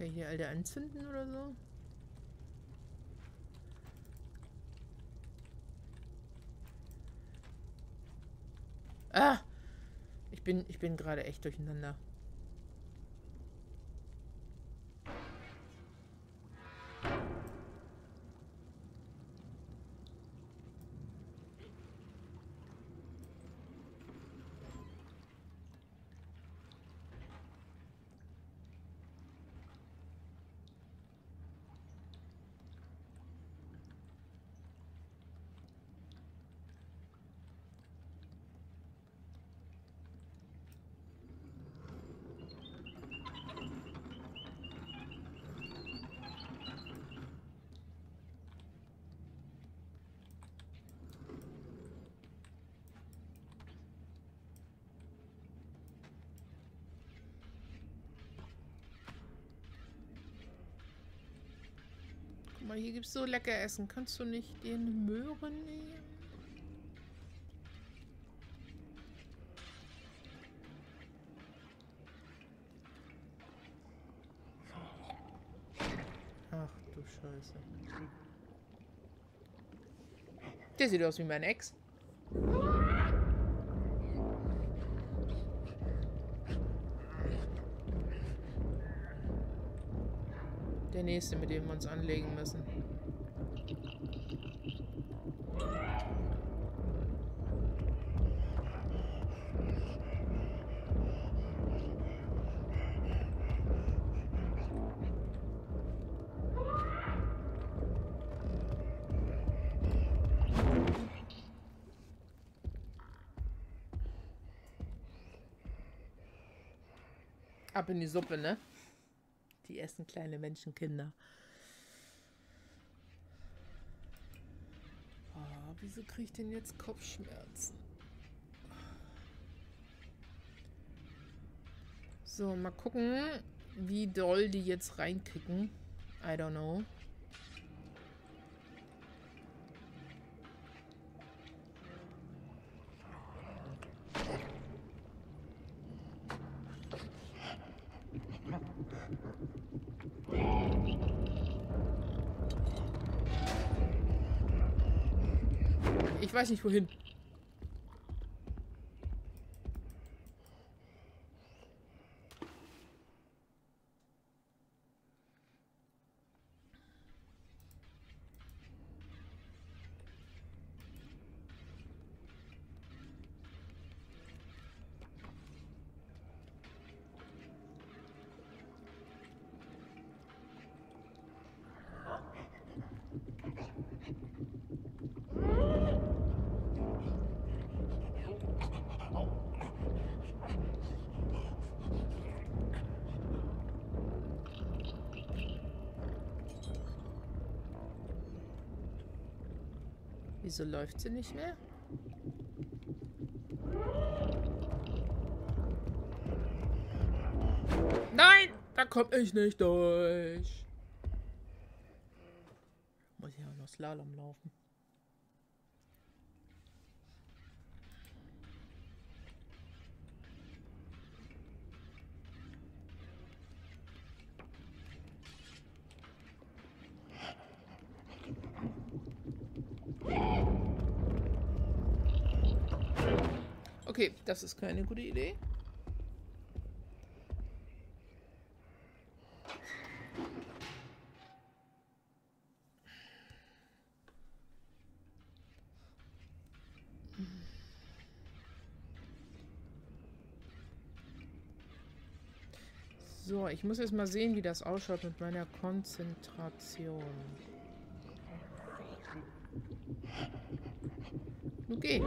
Okay, hier alte anzünden oder so? Ah! Ich bin, ich bin gerade echt durcheinander. Guck mal, hier gibt es so lecker Essen. Kannst du nicht den Möhren nehmen? Ach du Scheiße. Der sieht aus wie mein Ex. Der nächste, mit dem wir uns anlegen müssen. Ab in die Suppe, ne? Die essen kleine Menschenkinder. Oh, wieso kriege ich denn jetzt Kopfschmerzen? So, mal gucken, wie doll die jetzt reinkicken. I don't know. Ich weiß nicht wohin. Wieso läuft sie nicht mehr? Nein, da komme ich nicht durch. Muss ich auch noch Slalom laufen. Okay, das ist keine gute Idee. So, ich muss jetzt mal sehen, wie das ausschaut mit meiner Konzentration. Okay.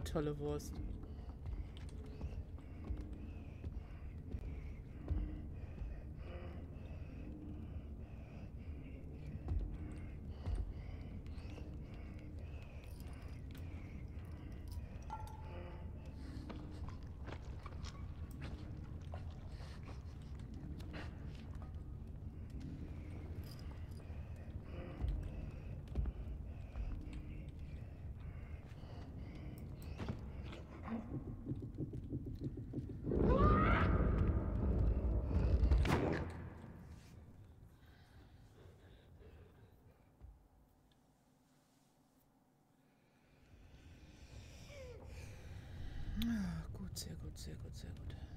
Tolle Wurst. Sehr gut, sehr gut, sehr gut.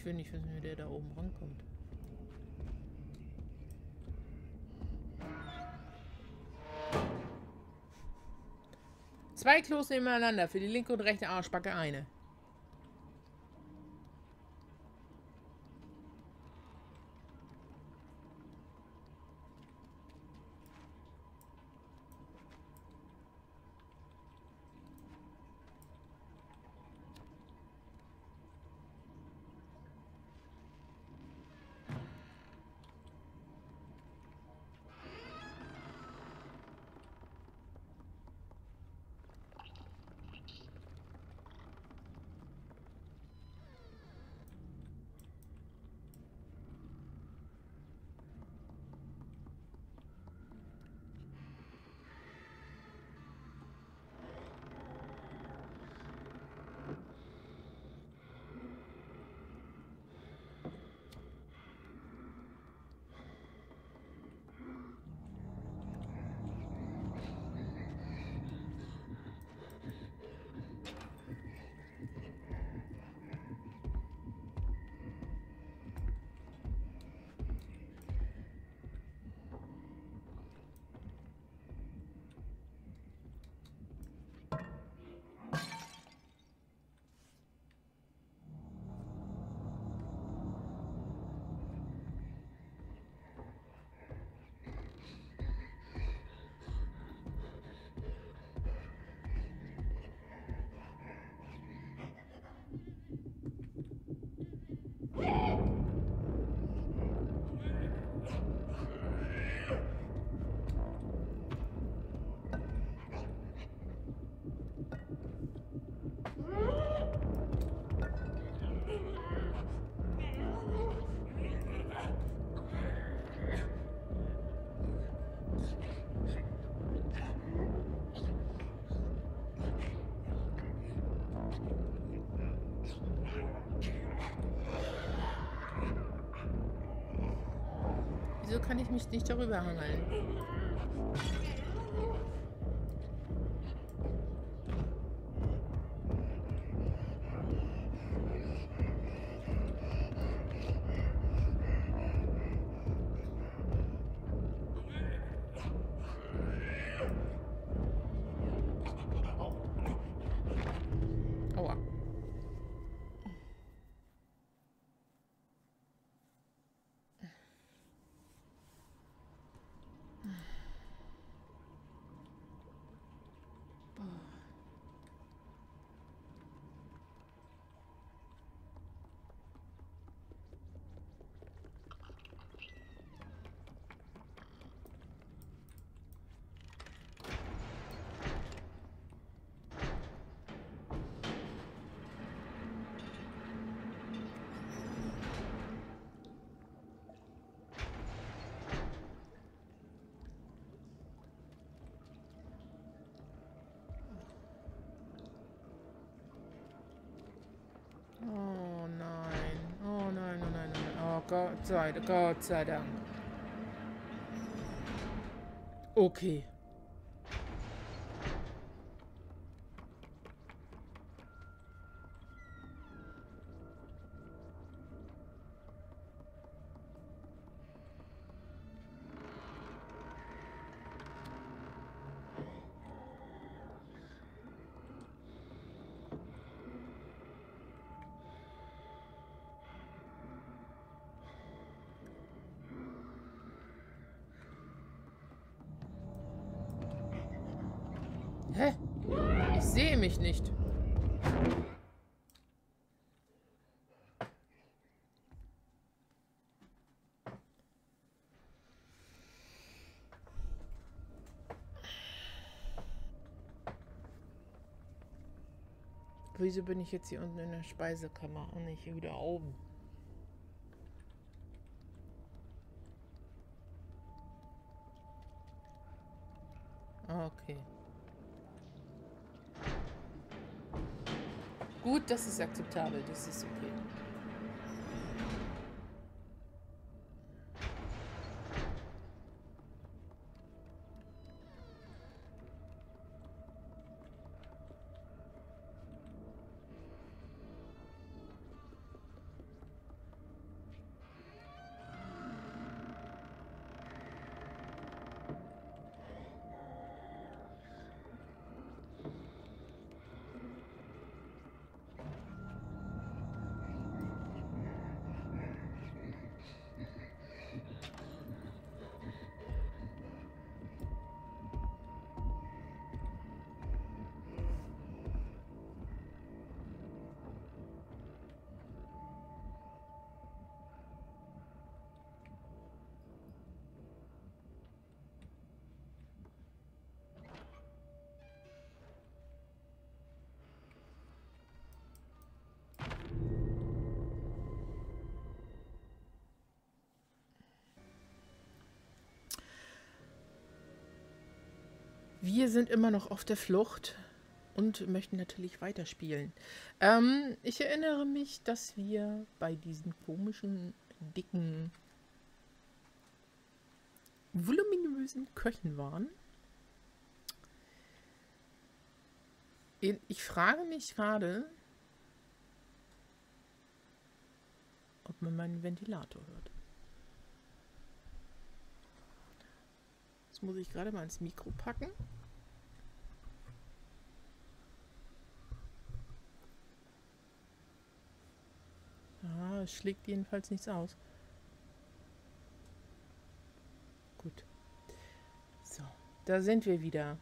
Ich will nicht wissen, wie der da oben rankommt. Zwei Klos nebeneinander. Für die linke und rechte Arschbacke eine. Kann ich mich nicht darüber hangeln? Aua. Oh nein. Oh nein, oh nein, oh nein. Oh Gott sei, Gott sei Dank. Okay. Ich sehe mich nicht. Wieso bin ich jetzt hier unten in der Speisekammer und nicht hier wieder oben? Okay. Gut, das ist akzeptabel, das ist okay. Wir sind immer noch auf der Flucht und möchten natürlich weiterspielen. Ähm, ich erinnere mich, dass wir bei diesen komischen, dicken, voluminösen Köchen waren. Ich frage mich gerade, ob man meinen Ventilator hört. Das muss ich gerade mal ins Mikro packen. Ah, es schlägt jedenfalls nichts aus. Gut. So, da sind wir wieder.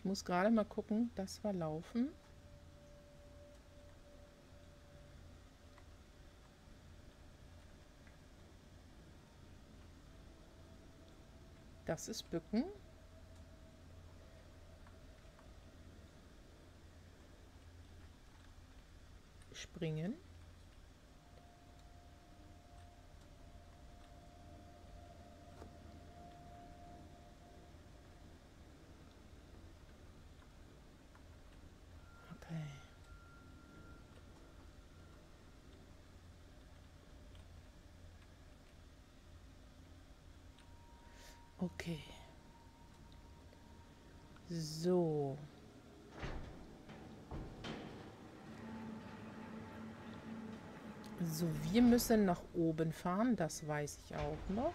Ich muss gerade mal gucken, das war Laufen. Das ist Bücken. Springen. Okay. So. So, wir müssen nach oben fahren, das weiß ich auch noch.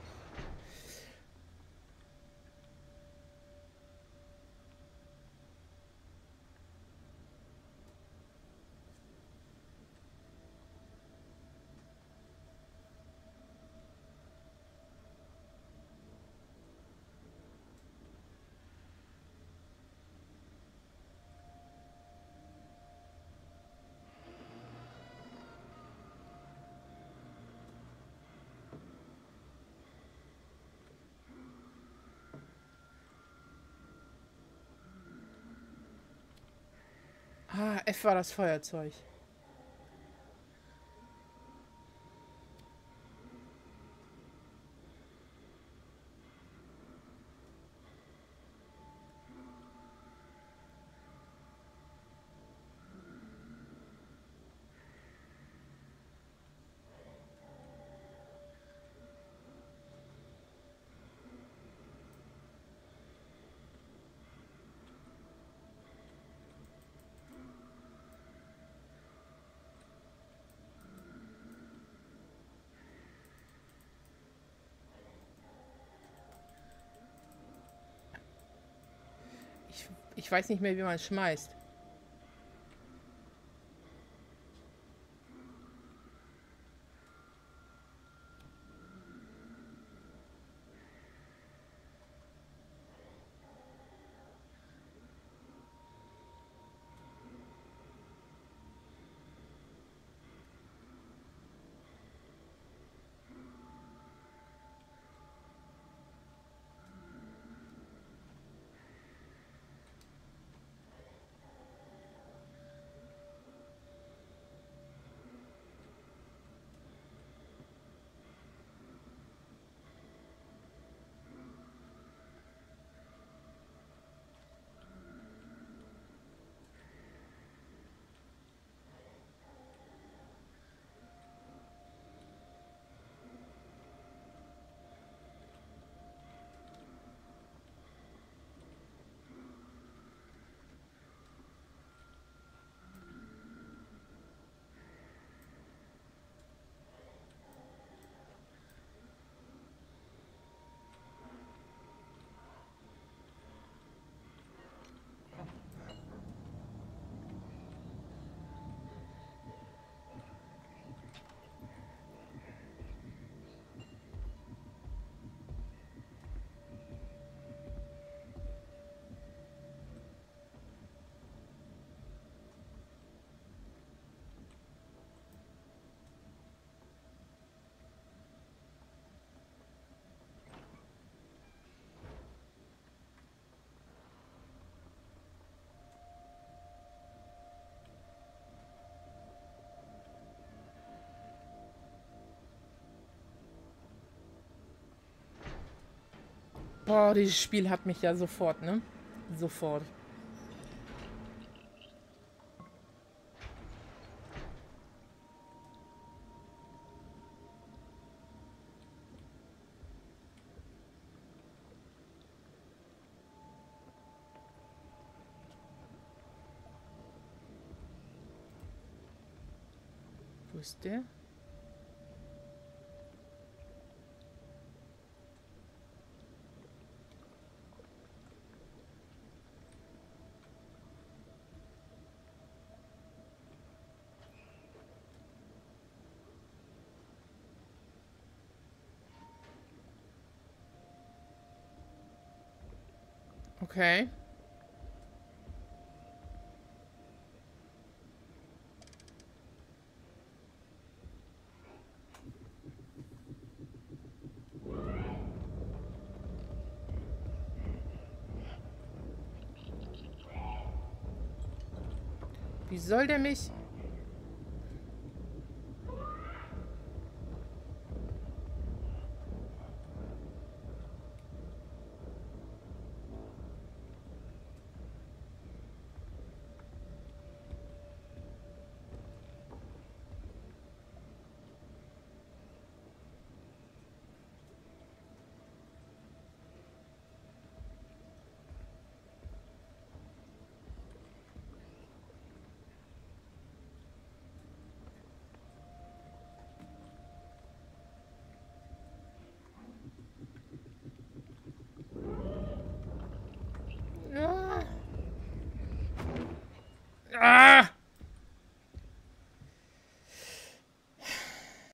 Ah, F war das Feuerzeug. Ich weiß nicht mehr, wie man schmeißt. Boah, dieses Spiel hat mich ja sofort, ne? Sofort. Wo ist der? Okay. Wie soll der mich... ¡Ah!